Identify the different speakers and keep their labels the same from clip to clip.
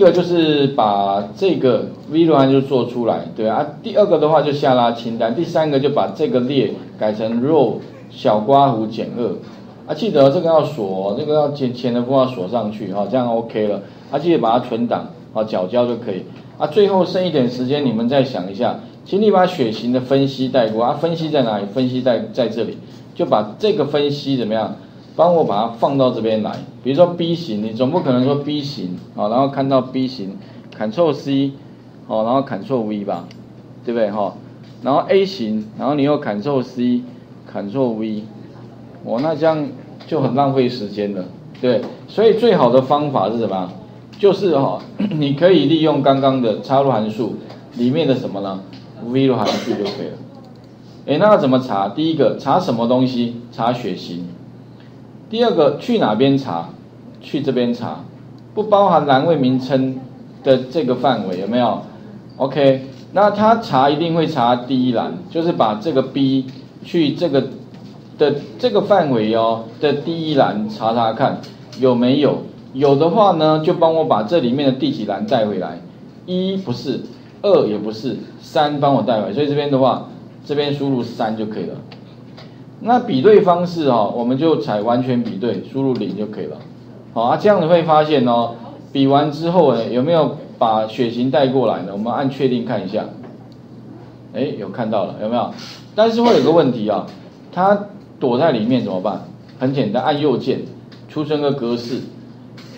Speaker 1: 一个就是把这个 V 轮就做出来，对啊。第二个的话就下拉清单，第三个就把这个列改成 row 小刮弧减二，啊，记得这个要锁，这个要前前的符号锁上去，哈，这样 OK 了。啊，记得把它存档，好，缴交就可以。啊，最后剩一点时间，你们再想一下，请你把血型的分析带过啊，分析在哪里？分析在在这里，就把这个分析怎么样？帮我把它放到这边来，比如说 B 型，你总不可能说 B 型啊，然后看到 B 型，Ctrl C，哦，然后 Ctrl V 吧，对不对哈？然后 A 型，然后你又 Ctrl C，Ctrl V，哦，那这样就很浪费时间了，对。所以最好的方法是什么？就是哈，你可以利用刚刚的插入函数里面的什么呢？V 入函数就可以了。哎，那要怎么查？第一个查什么东西？查血型。第二个去哪边查？去这边查，不包含栏位名称的这个范围有没有？OK，那他查一定会查第一栏，就是把这个 B 去这个的这个范围哦的第一栏查查看有没有，有的话呢就帮我把这里面的第几栏带回来，一不是，二也不是，三帮我带回来，所以这边的话这边输入三就可以了。那比对方式哦，我们就采完全比对，输入零就可以了。好啊，这样你会发现哦，比完之后呢，有没有把血型带过来呢？我们按确定看一下。哎，有看到了，有没有？但是会有个问题啊，它躲在里面怎么办？很简单，按右键，出成个格式。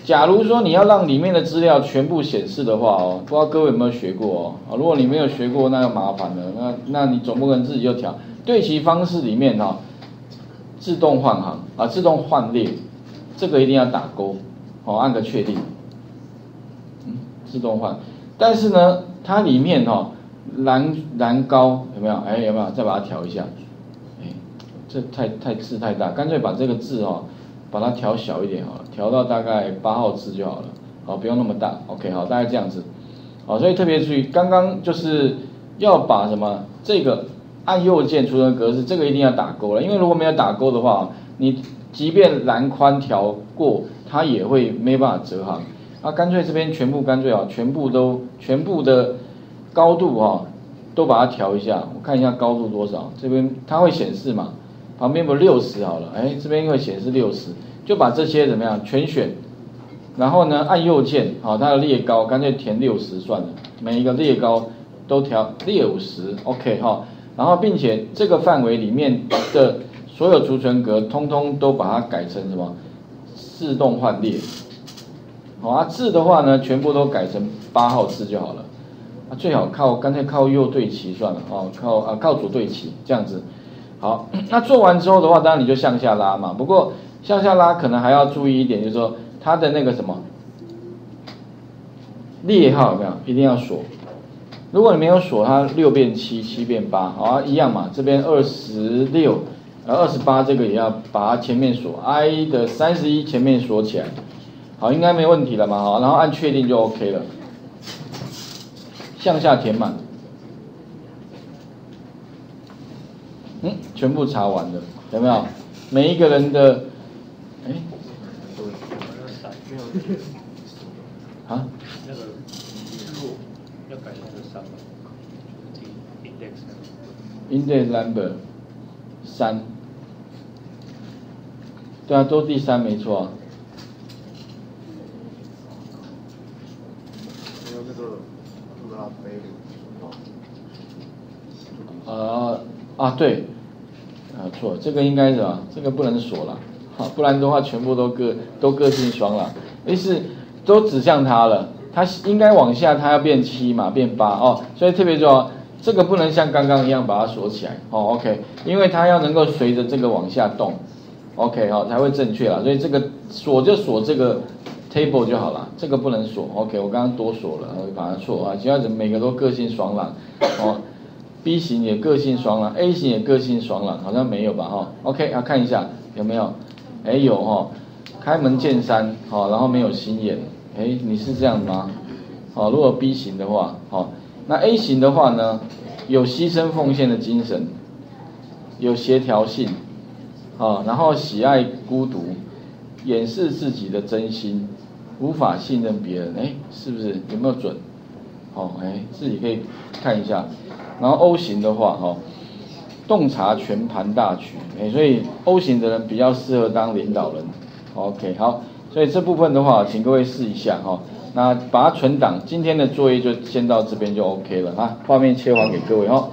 Speaker 1: 假如说你要让里面的资料全部显示的话哦，不知道各位有没有学过哦？如果你没有学过，那就麻烦了。那那你总不可能自己就调对齐方式里面哈。自动换行啊，自动换列，这个一定要打勾，好按个确定。嗯，自动换，但是呢，它里面哈栏栏高有没有？哎，有没有？再把它调一下。哎，这太太字太大，干脆把这个字哦，把它调小一点好了，调到大概八号字就好了，好不用那么大。OK，好，大概这样子。好，所以特别注意，刚刚就是要把什么这个。按右键储存格式，这个一定要打勾了，因为如果没有打勾的话，你即便栏宽调过，它也会没办法折行。那干脆这边全部干脆啊，全部都全部的高度啊，都把它调一下，我看一下高度多少，这边它会显示嘛，旁边不六十好了，哎，这边会显示六十，就把这些怎么样全选，然后呢按右键，好，它的列高干脆填六十算了，每一个列高都调六十，OK 哈。然后，并且这个范围里面的所有储存格，通通都把它改成什么？自动换列。好啊，字的话呢，全部都改成八号字就好了。啊，最好靠干脆靠右对齐算了哦，靠啊靠左对齐这样子。好，那做完之后的话，当然你就向下拉嘛。不过向下拉可能还要注意一点，就是说它的那个什么列号有没有？一定要锁。如果你没有锁，它六变七，七变八，好一样嘛。这边二十六，呃，二十八这个也要把它前面锁，I 的三十一前面锁起来，好，应该没问题了嘛，好，然后按确定就 OK 了。向下填满，嗯，全部查完了，有没有？每一个人的，哎，啊？Index number 三，对啊，都第三没错。呃啊对，啊错，这个应该是啊，这个不能锁了，好，不然的话全部都各都个性双了，于是都指向它了，它应该往下，它要变七嘛，变八哦，所以特别说。这个不能像刚刚一样把它锁起来哦，OK，因为它要能够随着这个往下动，OK 哈才会正确啦，所以这个锁就锁这个 table 就好了，这个不能锁，OK，我刚刚多锁了，我把它错啊，其他每个都个性爽朗哦，B 型也个性爽朗，A 型也个性爽朗，好像没有吧哈，OK 啊看一下有没有，哎有哈，开门见山好，然后没有心眼，哎你是这样吗？好，如果 B 型的话好。那 A 型的话呢，有牺牲奉献的精神，有协调性，好，然后喜爱孤独，掩饰自己的真心，无法信任别人，哎，是不是有没有准？哦，哎，自己可以看一下。然后 O 型的话，哈，洞察全盘大局，哎，所以 O 型的人比较适合当领导人。OK，好，所以这部分的话，请各位试一下哈。那把它存档，今天的作业就先到这边就 OK 了哈。画面切换给各位哈。